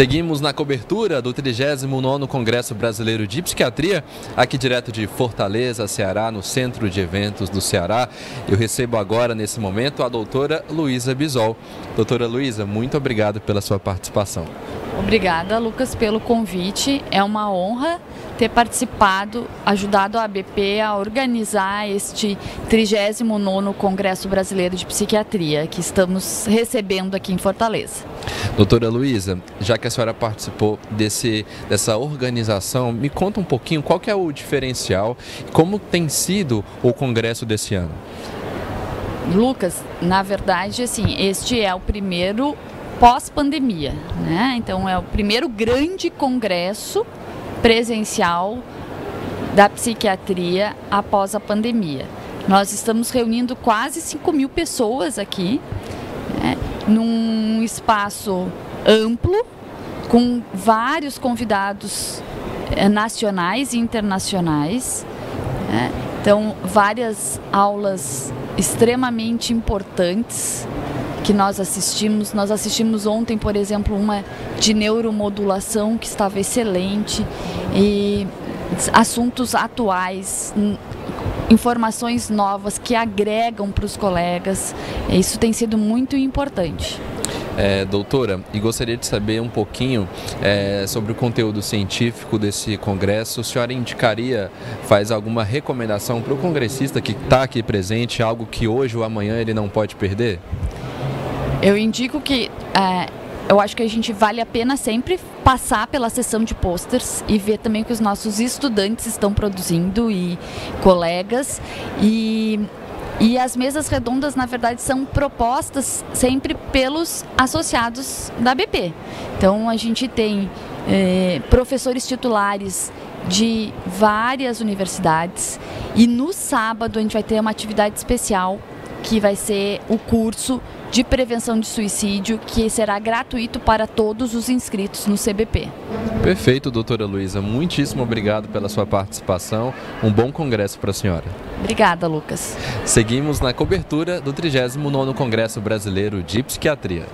Seguimos na cobertura do 39º Congresso Brasileiro de Psiquiatria, aqui direto de Fortaleza, Ceará, no Centro de Eventos do Ceará. Eu recebo agora, nesse momento, a doutora Luísa Bisol. Doutora Luísa, muito obrigado pela sua participação. Obrigada, Lucas, pelo convite. É uma honra ter participado, ajudado a ABP a organizar este 39º Congresso Brasileiro de Psiquiatria, que estamos recebendo aqui em Fortaleza. Doutora Luísa, já que a senhora participou desse, dessa organização, me conta um pouquinho qual que é o diferencial, como tem sido o congresso desse ano. Lucas, na verdade, assim, este é o primeiro pós-pandemia, né? Então é o primeiro grande congresso presencial da psiquiatria após a pandemia. Nós estamos reunindo quase 5 mil pessoas aqui, né? num espaço amplo, com vários convidados eh, nacionais e internacionais. Né? Então, várias aulas extremamente importantes que nós assistimos. Nós assistimos ontem, por exemplo, uma de neuromodulação que estava excelente e assuntos atuais, informações novas que agregam para os colegas. Isso tem sido muito importante. É, doutora, e gostaria de saber um pouquinho é, sobre o conteúdo científico desse congresso. A senhora indicaria, faz alguma recomendação para o congressista que está aqui presente, algo que hoje ou amanhã ele não pode perder? Eu indico que é, eu acho que a gente vale a pena sempre passar pela sessão de posters e ver também o que os nossos estudantes estão produzindo e colegas e e as mesas redondas, na verdade, são propostas sempre pelos associados da BP. Então, a gente tem é, professores titulares de várias universidades e no sábado a gente vai ter uma atividade especial que vai ser o curso de prevenção de suicídio, que será gratuito para todos os inscritos no CBP. Perfeito, doutora Luísa. Muitíssimo obrigado pela sua participação. Um bom congresso para a senhora. Obrigada, Lucas. Seguimos na cobertura do 39º Congresso Brasileiro de Psiquiatria.